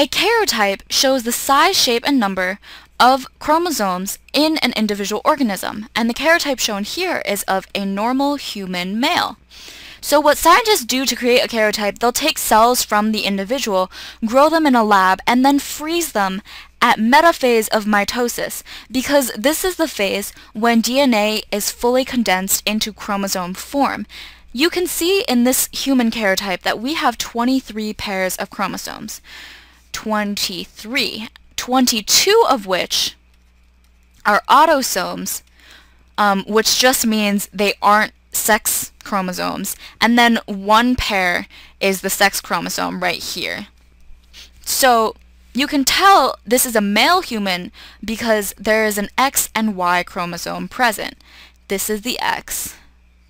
A karyotype shows the size, shape, and number of chromosomes in an individual organism, and the karyotype shown here is of a normal human male. So what scientists do to create a karyotype, they'll take cells from the individual, grow them in a lab, and then freeze them at metaphase of mitosis, because this is the phase when DNA is fully condensed into chromosome form. You can see in this human karyotype that we have 23 pairs of chromosomes. 23. 22 of which are autosomes, um, which just means they aren't sex chromosomes, and then one pair is the sex chromosome right here. So you can tell this is a male human because there is an X and Y chromosome present. This is the X,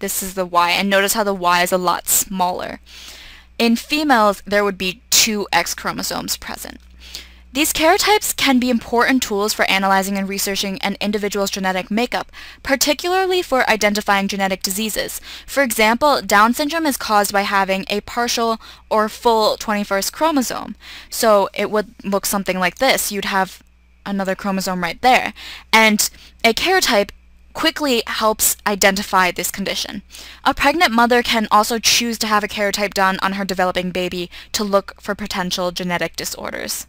this is the Y, and notice how the Y is a lot smaller. In females, there would be two X chromosomes present. These karyotypes can be important tools for analyzing and researching an individual's genetic makeup, particularly for identifying genetic diseases. For example, Down syndrome is caused by having a partial or full 21st chromosome. So it would look something like this. You'd have another chromosome right there. And a karyotype quickly helps identify this condition. A pregnant mother can also choose to have a karyotype done on her developing baby to look for potential genetic disorders.